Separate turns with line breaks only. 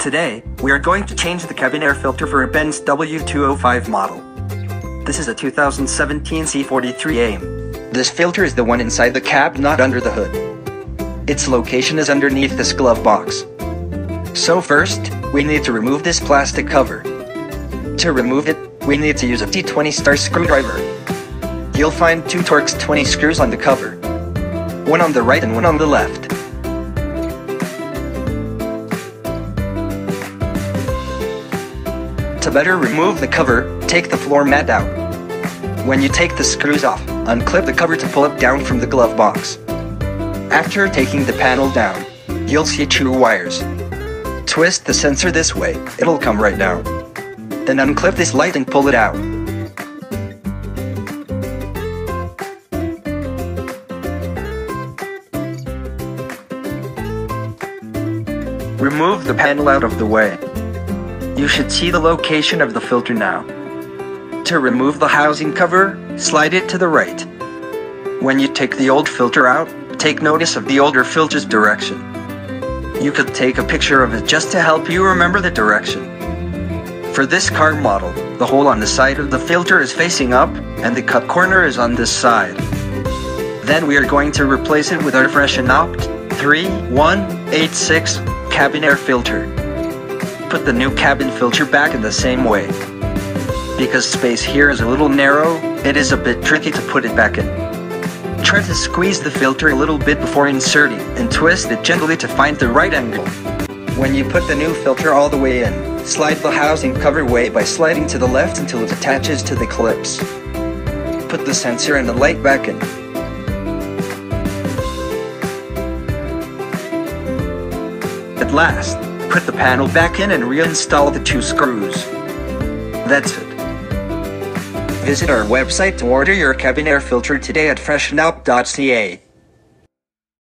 Today, we are going to change the cabin air filter for a Benz W205 model. This is a 2017 C43 AMG. This filter is the one inside the cab, not under the hood. Its location is underneath this glove box. So first, we need to remove this plastic cover. To remove it, we need to use a T20 star screwdriver. You'll find two Torx 20 screws on the cover. One on the right and one on the left. To better remove the cover, take the floor mat out. When you take the screws off, unclip the cover to pull it down from the glove box. After taking the panel down, you'll see two wires. Twist the sensor this way, it'll come right down. Then unclip this light and pull it out. Remove the panel out of the way. You should see the location of the filter now. To remove the housing cover, slide it to the right. When you take the old filter out, take notice of the older filter's direction. You could take a picture of it just to help you remember the direction. For this car model, the hole on the side of the filter is facing up and the cut corner is on this side. Then we are going to replace it with our FreshenOPT 3186 cabin air filter. Put the new cabin filter back in the same way. Because space here is a little narrow, it is a bit tricky to put it back in. Try to squeeze the filter a little bit before inserting and twist it gently to find the right angle. When you put the new filter all the way in, slide the housing cover away by sliding to the left until it attaches to the clips. Put the sensor and the light back in. At last, put the panel back in and reinstall the two screws. That's it. Visit our website to order your cabin air filter today at freshenopt.ca.